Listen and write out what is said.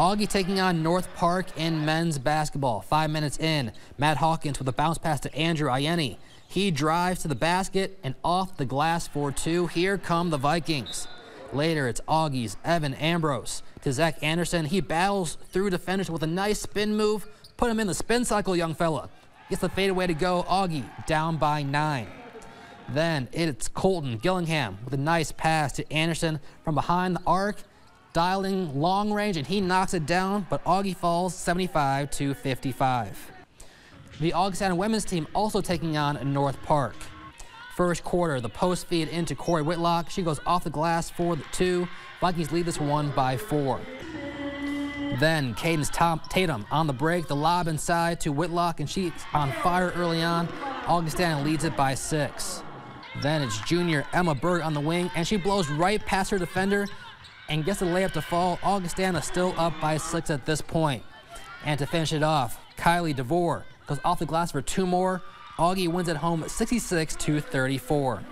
Augie taking on North Park in men's basketball. Five minutes in, Matt Hawkins with a bounce pass to Andrew Ayeni. He drives to the basket and off the glass for two. Here come the Vikings. Later, it's Augie's Evan Ambrose to Zach Anderson. He battles through defenders with a nice spin move. Put him in the spin cycle, young fella. Gets the fadeaway to go. Augie down by nine. Then it's Colton Gillingham with a nice pass to Anderson from behind the arc, dialing long range, and he knocks it down, but Augie falls 75 to 55. The Augustana women's team also taking on North Park. First quarter, the post feed into Corey Whitlock. She goes off the glass for the two. Vikings lead this one by four. Then Cadence Tatum on the break, the lob inside to Whitlock, and she's on fire early on. Augustana leads it by six. Then it's junior Emma Berg on the wing, and she blows right past her defender and gets the layup to fall. Augustana still up by six at this point. And to finish it off, Kylie DeVore goes off the glass for two more. Augie wins at home 66 to 34.